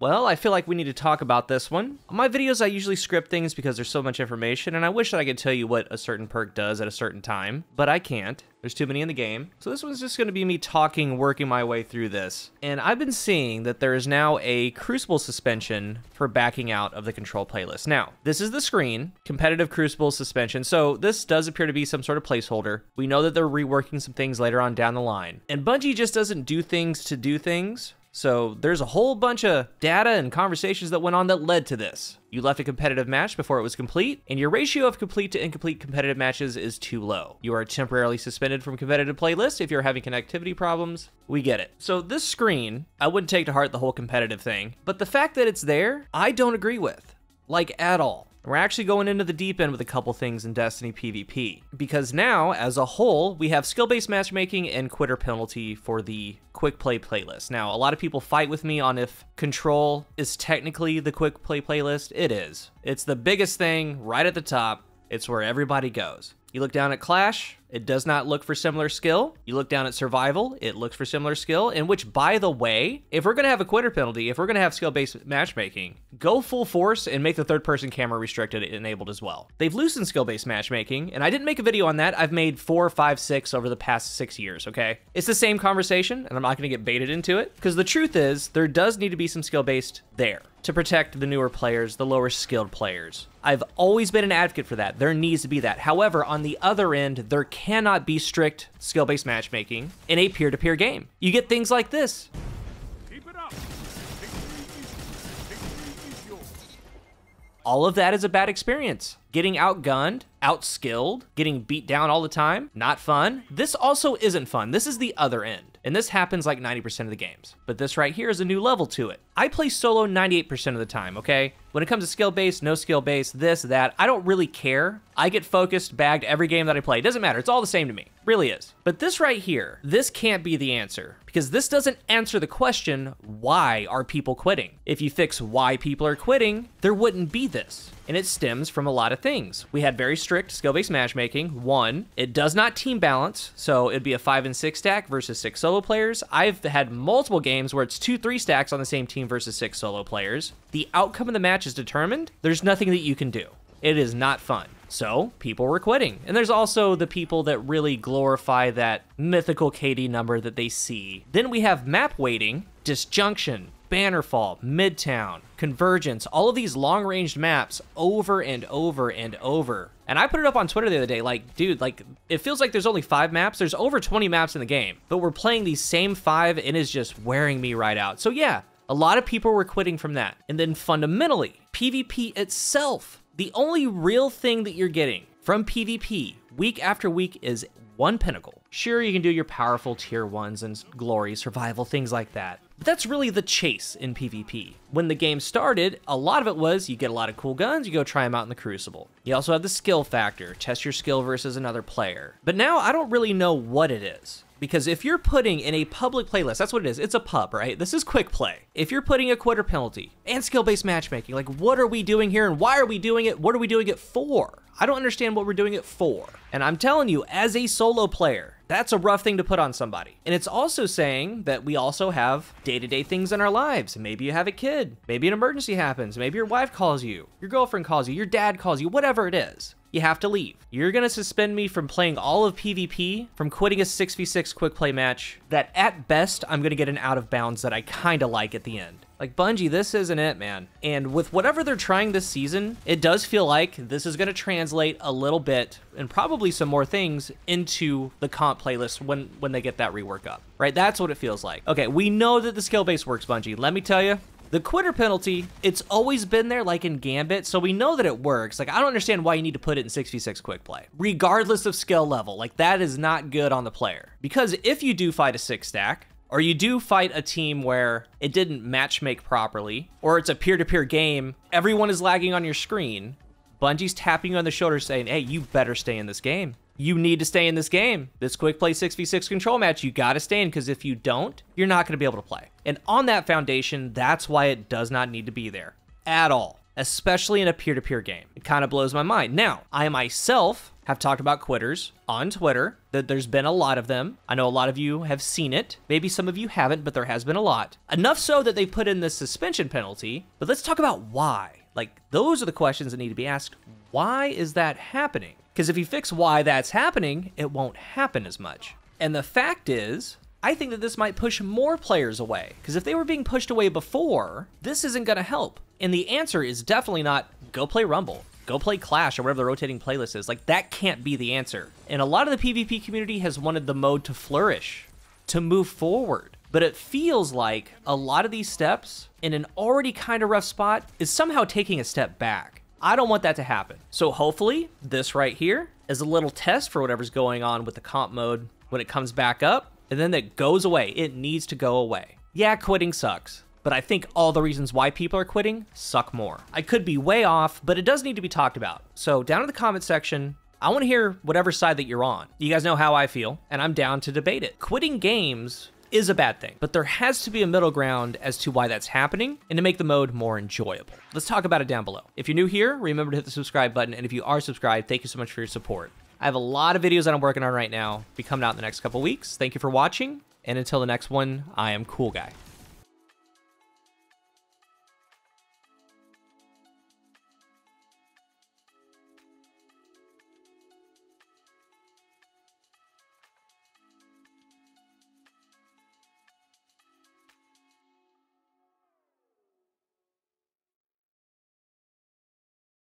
Well, I feel like we need to talk about this one. On my videos, I usually script things because there's so much information, and I wish that I could tell you what a certain perk does at a certain time, but I can't. There's too many in the game. So this one's just going to be me talking, working my way through this. And I've been seeing that there is now a Crucible suspension for backing out of the control playlist. Now, this is the screen, competitive Crucible suspension. So this does appear to be some sort of placeholder. We know that they're reworking some things later on down the line. And Bungie just doesn't do things to do things. So there's a whole bunch of data and conversations that went on that led to this. You left a competitive match before it was complete, and your ratio of complete to incomplete competitive matches is too low. You are temporarily suspended from competitive playlists if you're having connectivity problems. We get it. So this screen, I wouldn't take to heart the whole competitive thing, but the fact that it's there, I don't agree with. Like at all. We're actually going into the deep end with a couple things in Destiny PvP. Because now, as a whole, we have skill based matchmaking and quitter penalty for the quick play playlist. Now, a lot of people fight with me on if Control is technically the quick play playlist. It is. It's the biggest thing right at the top, it's where everybody goes. You look down at Clash, it does not look for similar skill. You look down at survival, it looks for similar skill. In which, by the way, if we're gonna have a quitter penalty, if we're gonna have skill-based matchmaking, go full force and make the third-person camera restricted enabled as well. They've loosened skill-based matchmaking, and I didn't make a video on that. I've made four, five, six over the past six years. Okay, it's the same conversation, and I'm not gonna get baited into it because the truth is there does need to be some skill-based there to protect the newer players, the lower skilled players. I've always been an advocate for that. There needs to be that. However, on the other end, there cannot be strict skill based matchmaking in a peer to peer game. You get things like this. All of that is a bad experience. Getting outgunned, outskilled, getting beat down all the time, not fun. This also isn't fun. This is the other end. And this happens like 90% of the games. But this right here is a new level to it. I play solo 98% of the time, okay? When it comes to skill based, no skill based, this, that, I don't really care. I get focused, bagged every game that I play. It doesn't matter. It's all the same to me. Really is. But this right here, this can't be the answer because this doesn't answer the question why are people quitting? If you fix why people are quitting, there wouldn't be this. And it stems from a lot of things. We had very strict skill based matchmaking. One, it does not team balance, so it'd be a five and six stack versus six solo players. I've had multiple games where it's two, three stacks on the same team versus six solo players. The outcome of the match is determined. There's nothing that you can do. It is not fun. So people were quitting. And there's also the people that really glorify that mythical KD number that they see. Then we have map waiting, disjunction, Bannerfall, Midtown, Convergence, all of these long ranged maps over and over and over. And I put it up on Twitter the other day, like, dude, like, it feels like there's only five maps. There's over 20 maps in the game, but we're playing these same five and it's just wearing me right out. So yeah, a lot of people were quitting from that. And then fundamentally, PvP itself, the only real thing that you're getting from PvP week after week is one pinnacle. Sure, you can do your powerful tier ones and glory, survival, things like that. But that's really the chase in PvP. When the game started, a lot of it was you get a lot of cool guns, you go try them out in the Crucible. You also have the skill factor, test your skill versus another player. But now I don't really know what it is. Because if you're putting in a public playlist, that's what it is. It's a pub, right? This is quick play. If you're putting a quitter penalty and skill based matchmaking, like what are we doing here and why are we doing it? What are we doing it for? I don't understand what we're doing it for. And I'm telling you, as a solo player, that's a rough thing to put on somebody. And it's also saying that we also have day to day things in our lives. Maybe you have a kid, maybe an emergency happens, maybe your wife calls you, your girlfriend calls you, your dad calls you, whatever it is you have to leave. You're gonna suspend me from playing all of PvP, from quitting a 6v6 quick play match, that at best, I'm gonna get an out of bounds that I kinda like at the end. Like, Bungie, this isn't it, man. And with whatever they're trying this season, it does feel like this is gonna translate a little bit, and probably some more things, into the comp playlist when, when they get that rework up, right? That's what it feels like. Okay, we know that the skill base works, Bungie. Let me tell you, the quitter penalty, it's always been there like in Gambit, so we know that it works. Like, I don't understand why you need to put it in 6v6 quick play, regardless of skill level. Like, that is not good on the player. Because if you do fight a six stack, or you do fight a team where it didn't matchmake properly, or it's a peer to peer game, everyone is lagging on your screen, Bungie's tapping you on the shoulder saying, hey, you better stay in this game you need to stay in this game. This quick play 6v6 control match, you got to stay in because if you don't, you're not to be able to play. And on that foundation, that's why it does not need to be there at all, especially in a peer to peer game. It kind of blows my mind. Now, I myself have talked about quitters on Twitter, that there's been a lot of them. I know a lot of you have seen it. Maybe some of you haven't, but there has been a lot. Enough so that they put in the suspension penalty. But let's talk about why. Like, those are the questions that need to be asked. Why is that happening? Because if you fix why that's happening, it won't happen as much. And the fact is, I think that this might push more players away. Because if they were being pushed away before, this isn't going to help. And the answer is definitely not go play Rumble, go play Clash or whatever the rotating playlist is. Like, that can't be the answer. And a lot of the PvP community has wanted the mode to flourish, to move forward. But it feels like a lot of these steps in an already kind of rough spot is somehow taking a step back. I don't want that to happen. So hopefully, this right here is a little test for whatever's going on with the comp mode when it comes back up, and then it goes away. It needs to go away. Yeah, quitting sucks but I think all the reasons why people are quitting suck more. I could be way off, but it does need to be talked about. So down in the comment section, I want to hear whatever side that you're on. You guys know how I feel, and I'm down to debate it. Quitting games is a bad thing, but there has to be a middle ground as to why that's happening and to make the mode more enjoyable. Let's talk about it down below. If you're new here, remember to hit the subscribe button, and if you are subscribed, thank you so much for your support. I have a lot of videos that I'm working on right now, be coming out in the next couple weeks. Thank you for watching, and until the next one, I am Cool Guy.